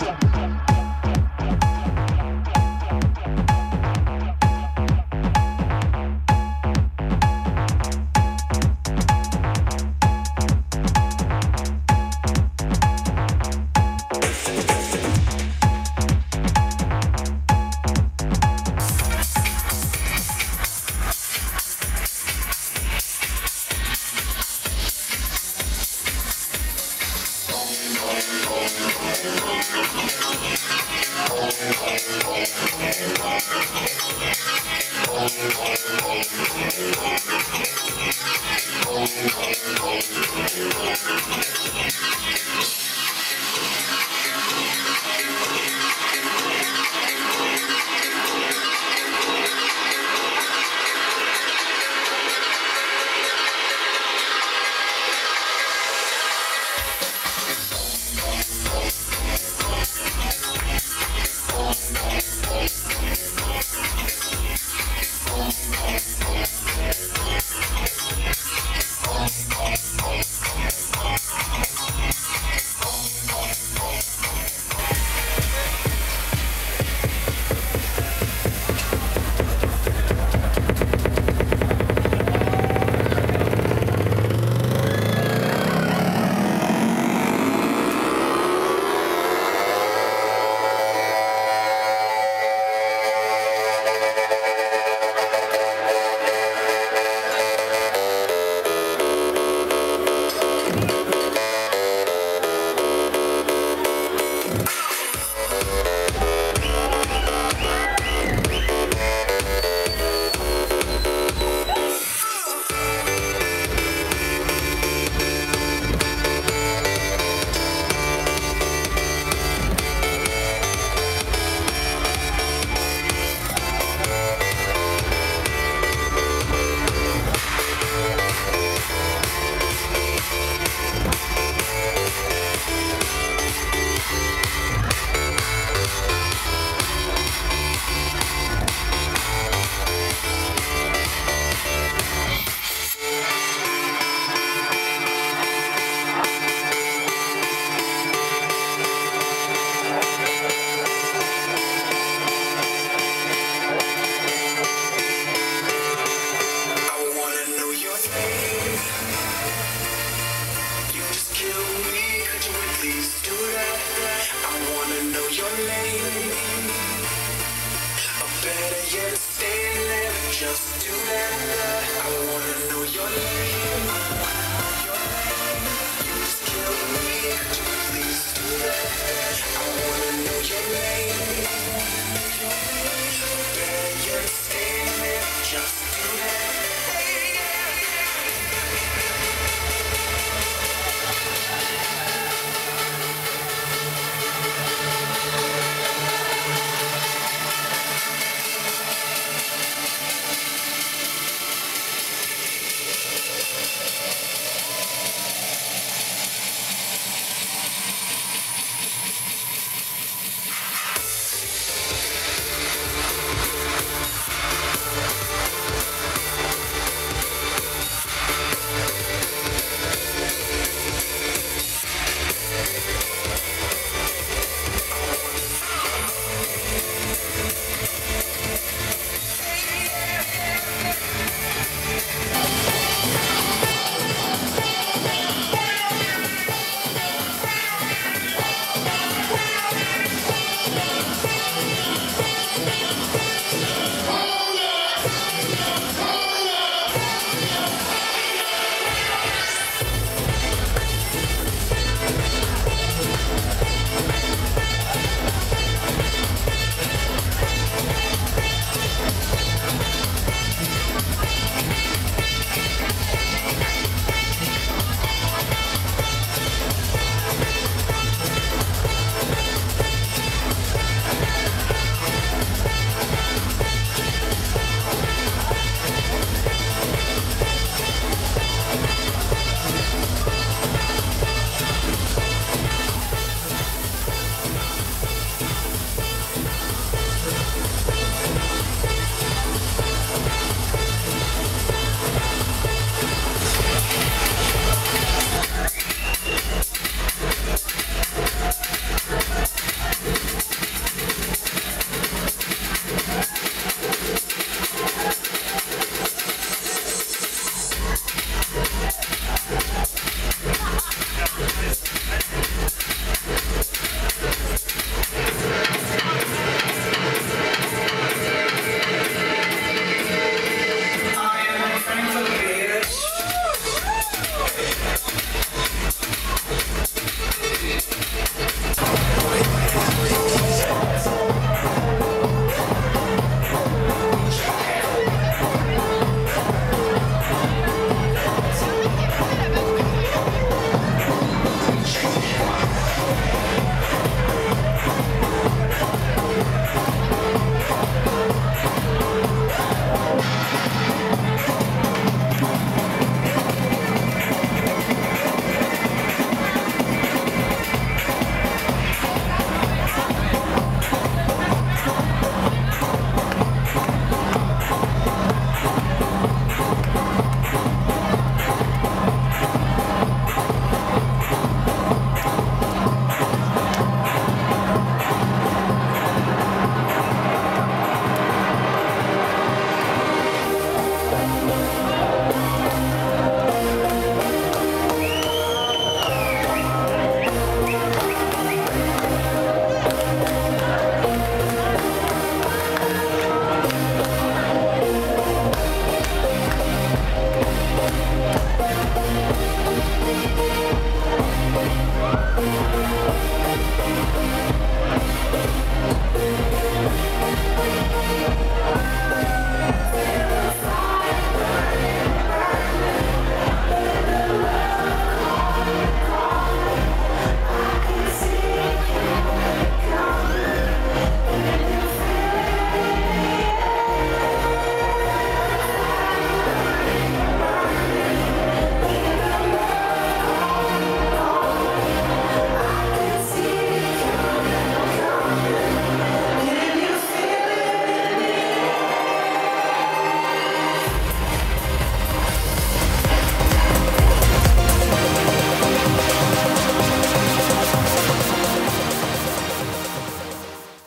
Yeah. I just do that. I wanna know your name.